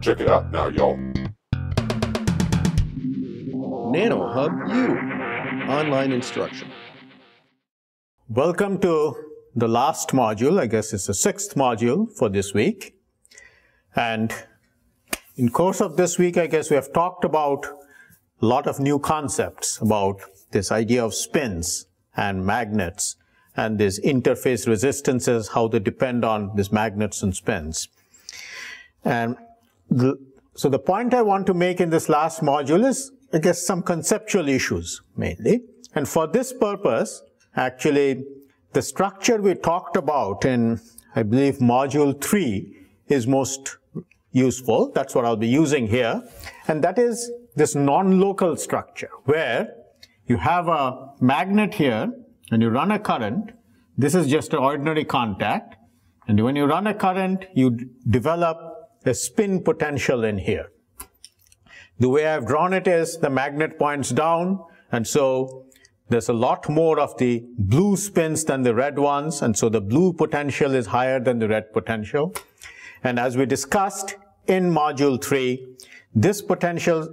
Check it out now, y'all. NanoHub U, online instruction. Welcome to the last module. I guess it's the sixth module for this week. And in course of this week, I guess we have talked about a lot of new concepts about this idea of spins and magnets and these interface resistances, how they depend on these magnets and spins. And so the point I want to make in this last module is, I guess, some conceptual issues mainly. And for this purpose, actually, the structure we talked about in, I believe, module three is most useful. That's what I'll be using here. And that is this non-local structure where you have a magnet here and you run a current. This is just an ordinary contact. And when you run a current, you develop a spin potential in here. The way I've drawn it is the magnet points down and so there's a lot more of the blue spins than the red ones and so the blue potential is higher than the red potential. And as we discussed in module 3, this potential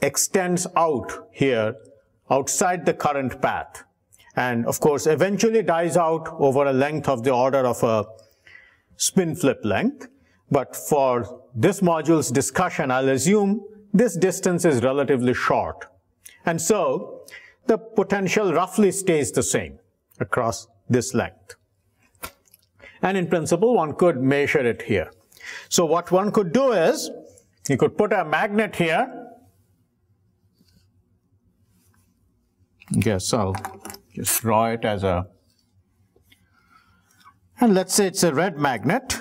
extends out here outside the current path and of course eventually dies out over a length of the order of a spin flip length. But for this module's discussion, I'll assume this distance is relatively short. And so the potential roughly stays the same across this length. And in principle, one could measure it here. So what one could do is, you could put a magnet here. Guess I'll just draw it as a, and let's say it's a red magnet.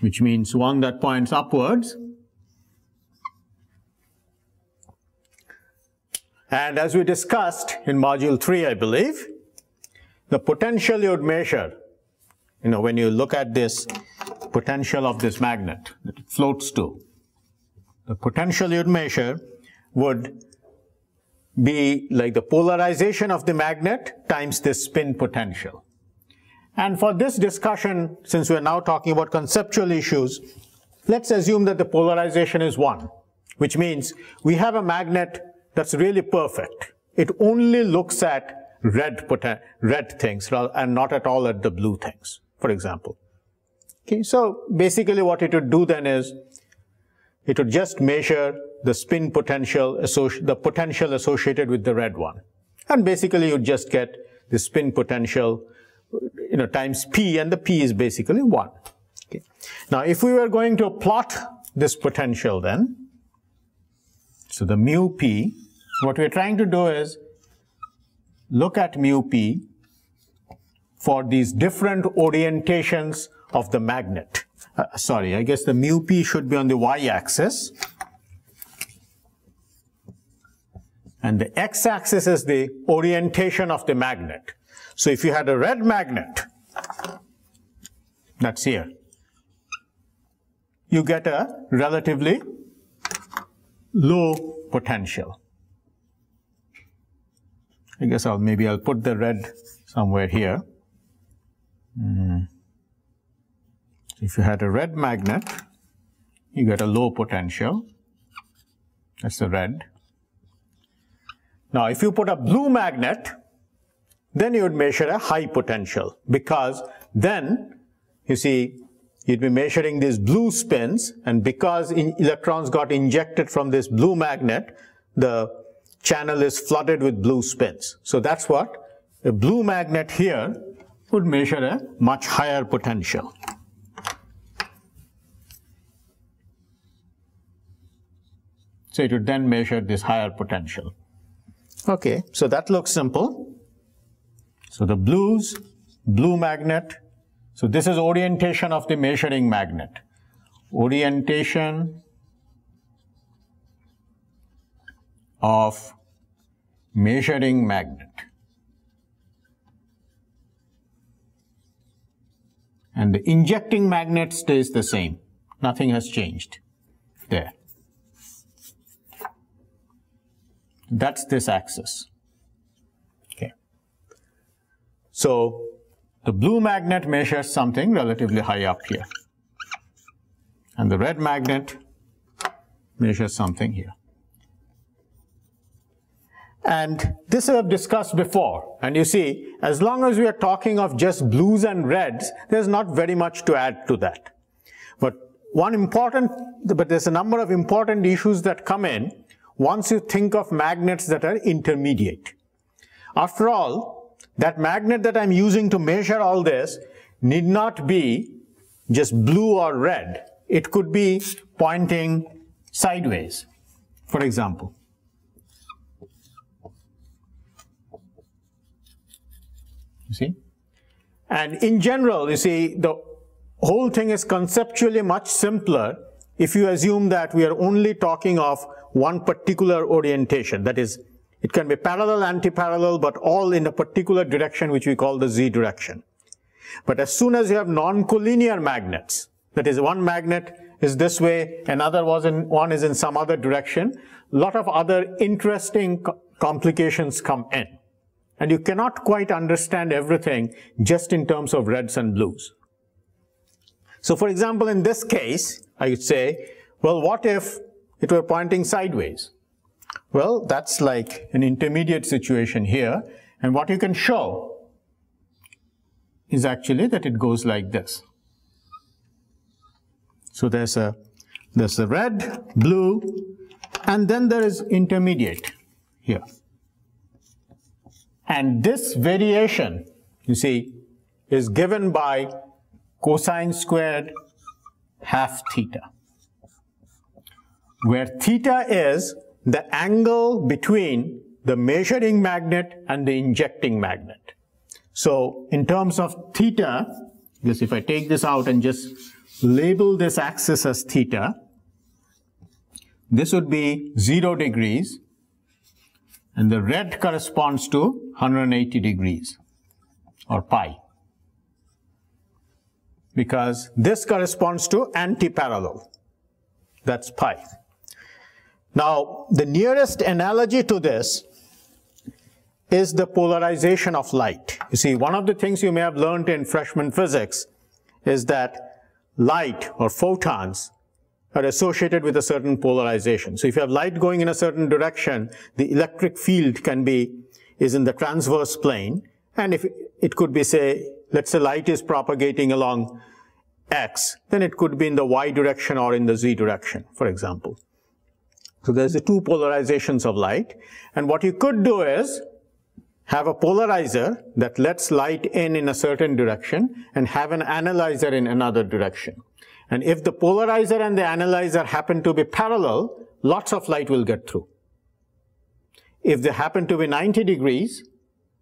Which means one that points upwards. And as we discussed in module 3, I believe, the potential you would measure, you know, when you look at this potential of this magnet that it floats to, the potential you'd measure would be like the polarization of the magnet times the spin potential. And for this discussion, since we're now talking about conceptual issues, let's assume that the polarization is 1, which means we have a magnet that's really perfect. It only looks at red, red things and not at all at the blue things, for example. Okay, so basically what it would do then is it would just measure the spin potential, the potential associated with the red one. And basically you'd just get the spin potential, you know, times P, and the P is basically 1. Okay. Now, if we were going to plot this potential then, so the mu P, what we're trying to do is look at mu P for these different orientations of the magnet. Uh, sorry, I guess the mu P should be on the y-axis. And the x-axis is the orientation of the magnet. So if you had a red magnet, that's here, you get a relatively low potential. I guess I'll maybe I'll put the red somewhere here. Mm. If you had a red magnet, you get a low potential. That's the red. Now, if you put a blue magnet, then you would measure a high potential because then, you see, you'd be measuring these blue spins and because electrons got injected from this blue magnet, the channel is flooded with blue spins. So that's what a blue magnet here would measure a much higher potential. So it would then measure this higher potential. Okay, so that looks simple. So the blues, blue magnet. So this is orientation of the measuring magnet. Orientation of measuring magnet. And the injecting magnet stays the same. Nothing has changed there. That's this axis. Okay. So the blue magnet measures something relatively high up here. And the red magnet measures something here. And this we have discussed before. And you see, as long as we are talking of just blues and reds, there's not very much to add to that. But one important, but there's a number of important issues that come in once you think of magnets that are intermediate. After all, that magnet that I'm using to measure all this need not be just blue or red. It could be pointing sideways, for example. You see? And in general, you see, the whole thing is conceptually much simpler if you assume that we are only talking of one particular orientation. That is, it can be parallel, anti-parallel, but all in a particular direction, which we call the z direction. But as soon as you have non-collinear magnets, that is, one magnet is this way, another was in, one is in some other direction, lot of other interesting complications come in. And you cannot quite understand everything just in terms of reds and blues. So for example, in this case, I would say, well, what if it were pointing sideways? Well, that's like an intermediate situation here. And what you can show is actually that it goes like this. So there's a there's a red, blue, and then there is intermediate here. And this variation, you see, is given by cosine squared half theta, where theta is the angle between the measuring magnet and the injecting magnet. So in terms of theta, because if I take this out and just label this axis as theta, this would be 0 degrees and the red corresponds to 180 degrees or pi because this corresponds to anti-parallel. That's pi. Now, the nearest analogy to this is the polarization of light. You see, one of the things you may have learned in freshman physics is that light or photons are associated with a certain polarization. So if you have light going in a certain direction, the electric field can be, is in the transverse plane. And if it could be, say, let's say light is propagating along x, then it could be in the y direction or in the z direction, for example. So there's the two polarizations of light. And what you could do is have a polarizer that lets light in in a certain direction and have an analyzer in another direction. And if the polarizer and the analyzer happen to be parallel, lots of light will get through. If they happen to be 90 degrees,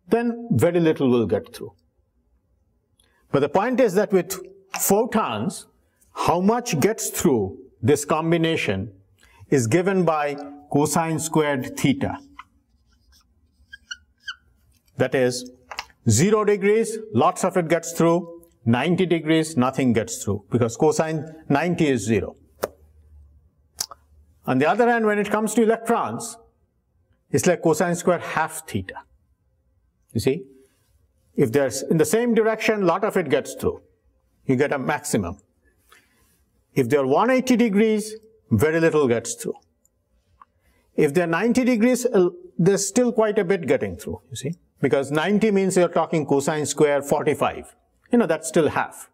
then very little will get through. But the point is that with photons, how much gets through this combination is given by cosine squared theta. That is, 0 degrees, lots of it gets through, 90 degrees, nothing gets through because cosine 90 is 0. On the other hand, when it comes to electrons, it's like cosine square half theta. You see? If there's in the same direction, lot of it gets through. You get a maximum. If they're 180 degrees, very little gets through. If they're 90 degrees, uh, there's still quite a bit getting through, you see? Because 90 means you're talking cosine square 45 you know, that's still half.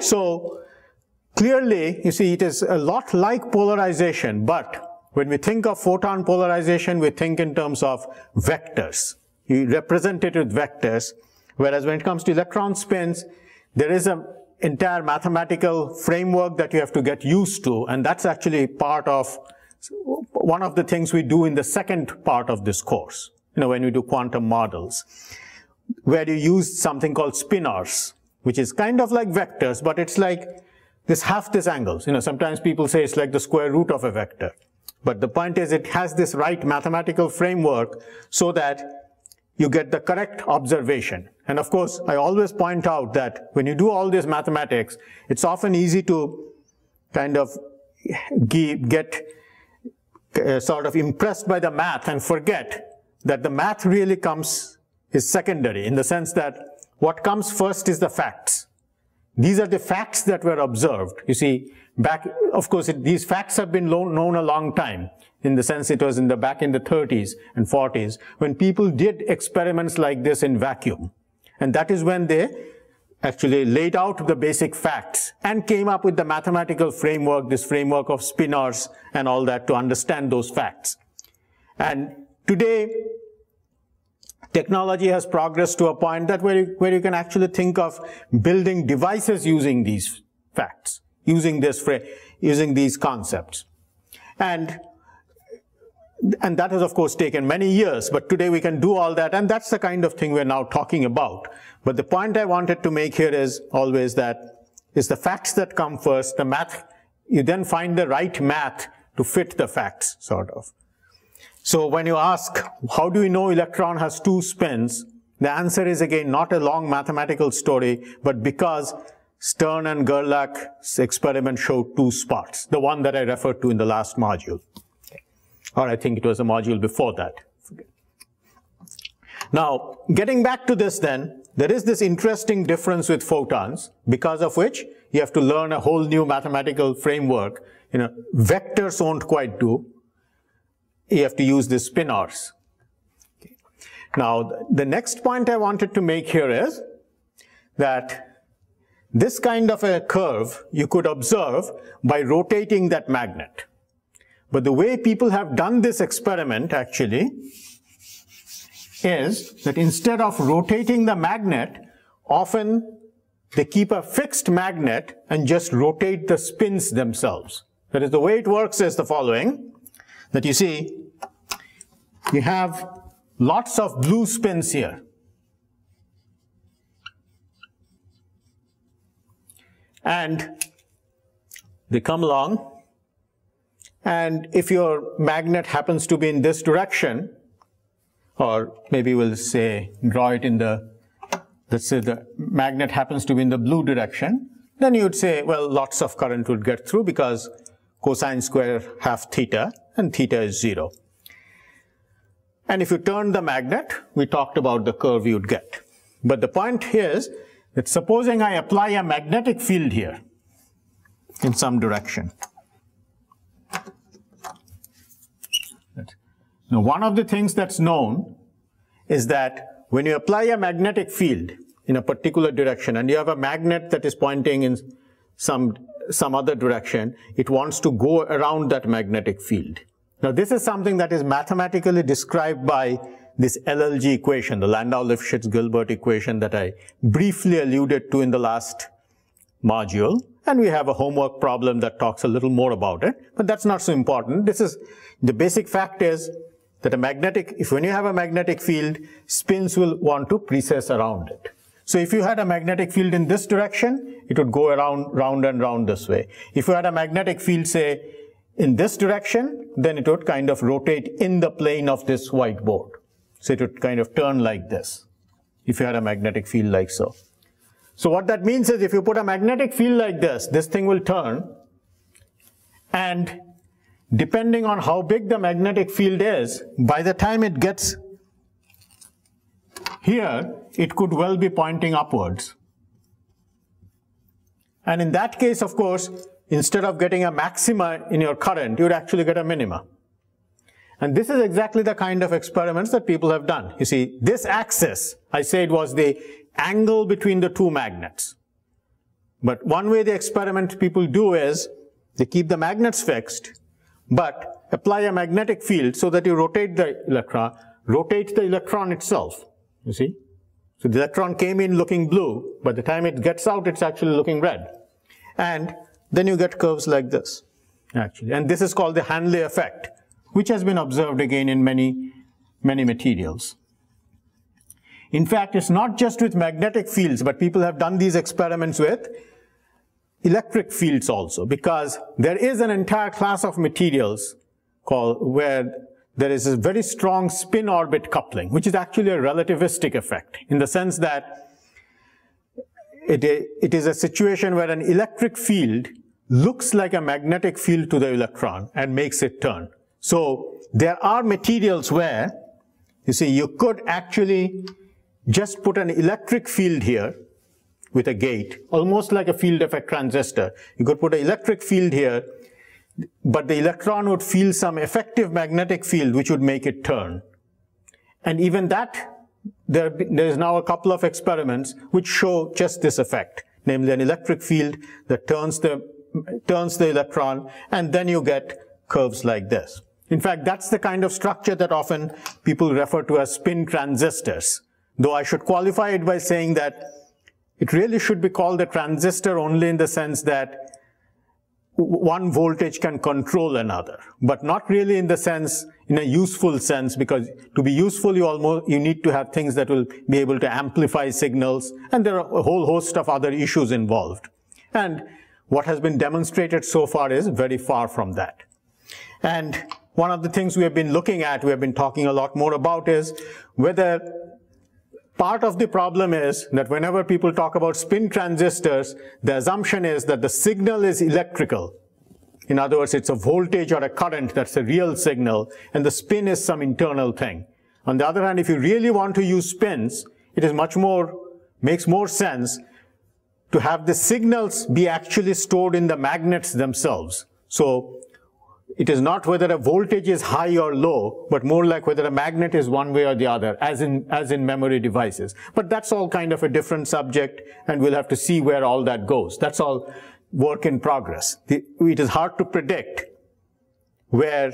So clearly, you see, it is a lot like polarization, but when we think of photon polarization, we think in terms of vectors. You represent it with vectors, whereas when it comes to electron spins, there is an entire mathematical framework that you have to get used to, and that's actually part of one of the things we do in the second part of this course, you know, when we do quantum models where you use something called spinors, which is kind of like vectors, but it's like this half this angles. You know, sometimes people say it's like the square root of a vector. But the point is it has this right mathematical framework so that you get the correct observation. And of course, I always point out that when you do all this mathematics, it's often easy to kind of get uh, sort of impressed by the math and forget that the math really comes is secondary in the sense that what comes first is the facts. These are the facts that were observed. You see, back, of course, it, these facts have been known a long time in the sense it was in the back in the 30s and 40s when people did experiments like this in vacuum. And that is when they actually laid out the basic facts and came up with the mathematical framework, this framework of spinors and all that to understand those facts. And today, technology has progressed to a point that where you, where you can actually think of building devices using these facts, using this, using these concepts. And and that has of course taken many years, but today we can do all that, and that's the kind of thing we're now talking about. But the point I wanted to make here is always that it's the facts that come first, the math, you then find the right math to fit the facts, sort of. So when you ask, how do we know electron has two spins? The answer is again not a long mathematical story, but because Stern and Gerlach's experiment showed two spots, the one that I referred to in the last module or I think it was a module before that. Now, getting back to this then, there is this interesting difference with photons, because of which you have to learn a whole new mathematical framework. You know, vectors won't quite do. You have to use the spinors. Okay. Now, the next point I wanted to make here is that this kind of a curve you could observe by rotating that magnet. But the way people have done this experiment actually is that instead of rotating the magnet, often they keep a fixed magnet and just rotate the spins themselves. That is, the way it works is the following, that you see, you have lots of blue spins here. And they come along and if your magnet happens to be in this direction, or maybe we'll say, draw it in the, let's say the magnet happens to be in the blue direction, then you'd say, well, lots of current would get through because cosine square half theta, and theta is zero. And if you turn the magnet, we talked about the curve you'd get. But the point is that supposing I apply a magnetic field here in some direction, Now, one of the things that's known is that when you apply a magnetic field in a particular direction and you have a magnet that is pointing in some, some other direction, it wants to go around that magnetic field. Now, this is something that is mathematically described by this LLG equation, the Landau-Lifshitz-Gilbert equation that I briefly alluded to in the last module. And we have a homework problem that talks a little more about it, but that's not so important. This is, the basic fact is that a magnetic, if when you have a magnetic field, spins will want to precess around it. So if you had a magnetic field in this direction, it would go around, round and round this way. If you had a magnetic field, say, in this direction, then it would kind of rotate in the plane of this whiteboard. So it would kind of turn like this, if you had a magnetic field like so. So what that means is if you put a magnetic field like this, this thing will turn, and depending on how big the magnetic field is, by the time it gets here, it could well be pointing upwards. And in that case, of course, instead of getting a maxima in your current, you would actually get a minima. And this is exactly the kind of experiments that people have done. You see, this axis, I said, was the angle between the two magnets. But one way the experiment people do is they keep the magnets fixed but apply a magnetic field so that you rotate the electron, rotate the electron itself, you see. So the electron came in looking blue, by the time it gets out, it's actually looking red. And then you get curves like this, actually. And this is called the Hanle effect, which has been observed again in many, many materials. In fact, it's not just with magnetic fields, but people have done these experiments with electric fields also because there is an entire class of materials called where there is a very strong spin orbit coupling, which is actually a relativistic effect in the sense that it, it is a situation where an electric field looks like a magnetic field to the electron and makes it turn. So there are materials where, you see, you could actually just put an electric field here with a gate, almost like a field effect transistor. You could put an electric field here, but the electron would feel some effective magnetic field which would make it turn. And even that, there, there is now a couple of experiments which show just this effect, namely an electric field that turns the, turns the electron, and then you get curves like this. In fact, that's the kind of structure that often people refer to as spin transistors. Though I should qualify it by saying that it really should be called a transistor only in the sense that one voltage can control another, but not really in the sense, in a useful sense, because to be useful, you almost, you need to have things that will be able to amplify signals, and there are a whole host of other issues involved. And what has been demonstrated so far is very far from that. And one of the things we have been looking at, we have been talking a lot more about is whether part of the problem is that whenever people talk about spin transistors, the assumption is that the signal is electrical. In other words, it's a voltage or a current that's a real signal, and the spin is some internal thing. On the other hand, if you really want to use spins, it is much more, makes more sense to have the signals be actually stored in the magnets themselves. So it is not whether a voltage is high or low, but more like whether a magnet is one way or the other, as in, as in memory devices. But that's all kind of a different subject, and we'll have to see where all that goes. That's all work in progress. The, it is hard to predict where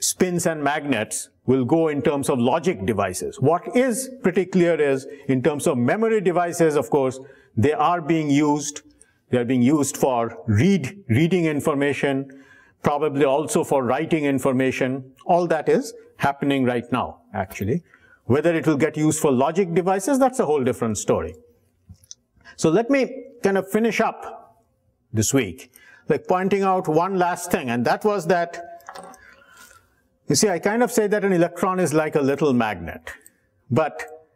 spins and magnets will go in terms of logic devices. What is pretty clear is, in terms of memory devices, of course, they are being used. They are being used for read, reading information, probably also for writing information. All that is happening right now, actually. Whether it will get used for logic devices, that's a whole different story. So let me kind of finish up this week, like pointing out one last thing, and that was that, you see, I kind of say that an electron is like a little magnet, but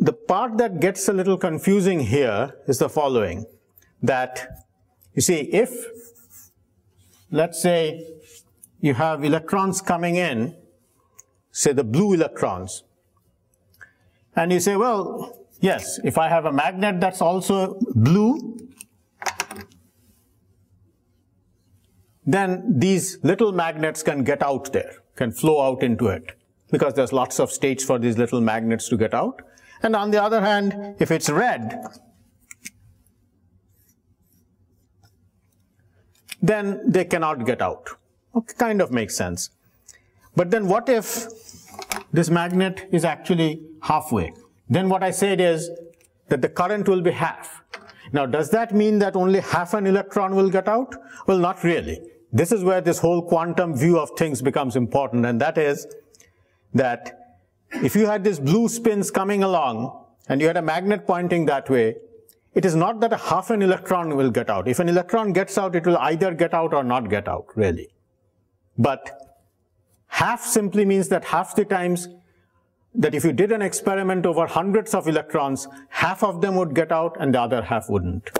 the part that gets a little confusing here is the following, that, you see, if let's say you have electrons coming in, say the blue electrons, and you say, well, yes, if I have a magnet that's also blue, then these little magnets can get out there, can flow out into it, because there's lots of states for these little magnets to get out. And on the other hand, if it's red, then they cannot get out. Okay, kind of makes sense. But then what if this magnet is actually halfway? Then what I said is that the current will be half. Now, does that mean that only half an electron will get out? Well, not really. This is where this whole quantum view of things becomes important, and that is that if you had these blue spins coming along and you had a magnet pointing that way, it is not that a half an electron will get out. If an electron gets out, it will either get out or not get out, really. But half simply means that half the times that if you did an experiment over hundreds of electrons, half of them would get out and the other half wouldn't.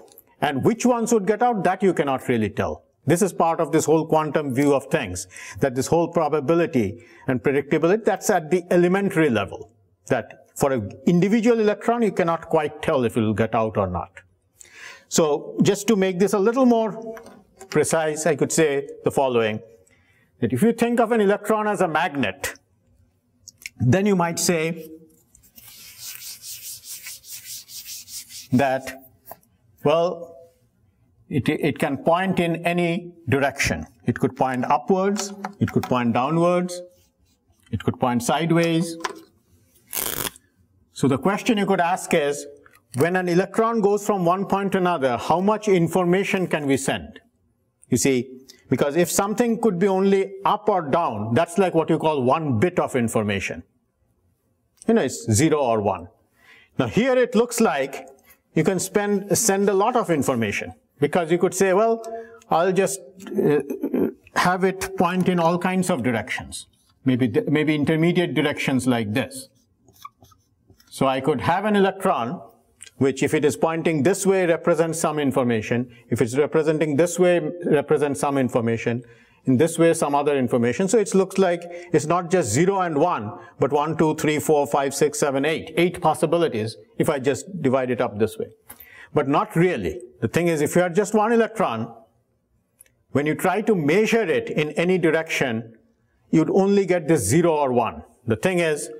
And which ones would get out, that you cannot really tell. This is part of this whole quantum view of things, that this whole probability and predictability, that's at the elementary level. That for an individual electron, you cannot quite tell if it will get out or not. So just to make this a little more precise, I could say the following, that if you think of an electron as a magnet, then you might say that, well, it, it can point in any direction. It could point upwards, it could point downwards, it could point sideways, so the question you could ask is, when an electron goes from one point to another, how much information can we send? You see, because if something could be only up or down, that's like what you call one bit of information. You know, it's zero or one. Now here it looks like you can spend, send a lot of information because you could say, well, I'll just uh, have it point in all kinds of directions. Maybe, maybe intermediate directions like this. So I could have an electron, which if it is pointing this way represents some information. If it's representing this way represents some information. in this way some other information. So it looks like it's not just 0 and 1, but 1, 2, 3, 4, 5, 6, 7, 8. 8 possibilities if I just divide it up this way. But not really. The thing is, if you had just one electron, when you try to measure it in any direction, you'd only get this 0 or 1. The thing is,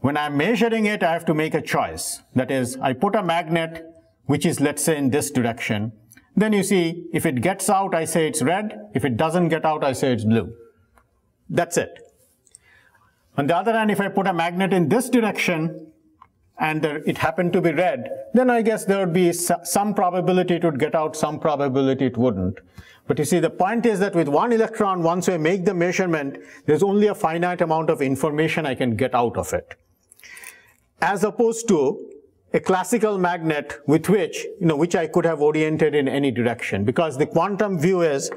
when I'm measuring it, I have to make a choice. That is, I put a magnet, which is, let's say, in this direction, then you see, if it gets out, I say it's red. If it doesn't get out, I say it's blue. That's it. On the other hand, if I put a magnet in this direction and it happened to be red, then I guess there would be some probability it would get out, some probability it wouldn't. But you see, the point is that with one electron, once I make the measurement, there's only a finite amount of information I can get out of it. As opposed to a classical magnet with which, you know, which I could have oriented in any direction because the quantum view is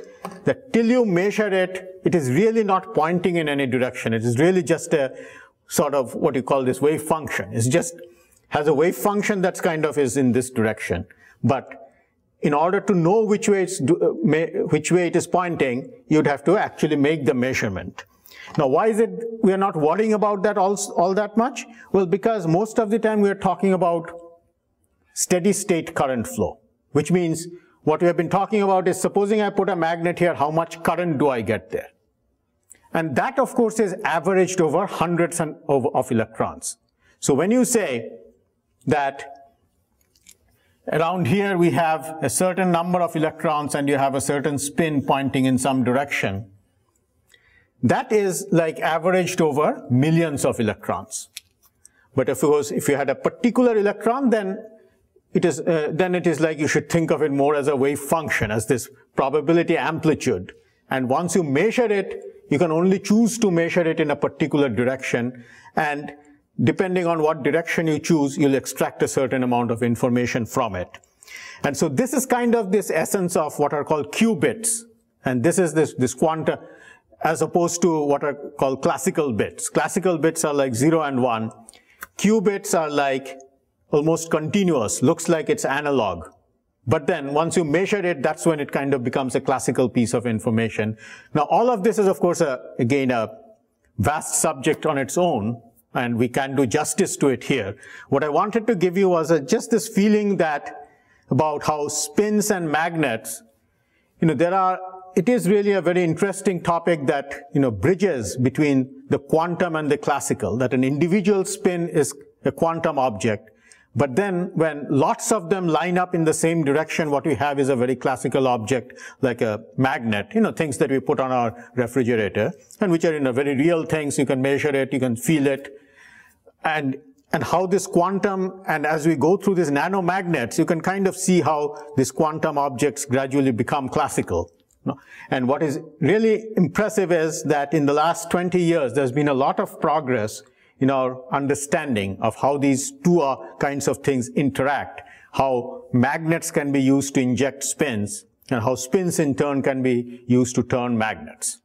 that till you measure it, it is really not pointing in any direction. It is really just a sort of what you call this wave function. It's just has a wave function that's kind of is in this direction. But in order to know which way, it's, uh, which way it is pointing, you'd have to actually make the measurement. Now, why is it we are not worrying about that all, all that much? Well, because most of the time we are talking about steady state current flow, which means what we have been talking about is supposing I put a magnet here, how much current do I get there? And that, of course, is averaged over hundreds of electrons. So when you say that around here we have a certain number of electrons and you have a certain spin pointing in some direction, that is like averaged over millions of electrons. But of course, if you had a particular electron, then it is, uh, then it is like you should think of it more as a wave function, as this probability amplitude. And once you measure it, you can only choose to measure it in a particular direction. And depending on what direction you choose, you'll extract a certain amount of information from it. And so this is kind of this essence of what are called qubits. And this is this, this quantum, as opposed to what are called classical bits. Classical bits are like 0 and 1. Qubits are like almost continuous, looks like it's analog. But then once you measure it, that's when it kind of becomes a classical piece of information. Now all of this is of course, a, again, a vast subject on its own, and we can do justice to it here. What I wanted to give you was a, just this feeling that about how spins and magnets, you know, there are it is really a very interesting topic that, you know, bridges between the quantum and the classical, that an individual spin is a quantum object. But then when lots of them line up in the same direction, what we have is a very classical object like a magnet, you know, things that we put on our refrigerator and which are, you know, very real things. You can measure it, you can feel it. And, and how this quantum, and as we go through these nanomagnets, you can kind of see how these quantum objects gradually become classical. And what is really impressive is that in the last 20 years, there's been a lot of progress in our understanding of how these two kinds of things interact, how magnets can be used to inject spins, and how spins in turn can be used to turn magnets.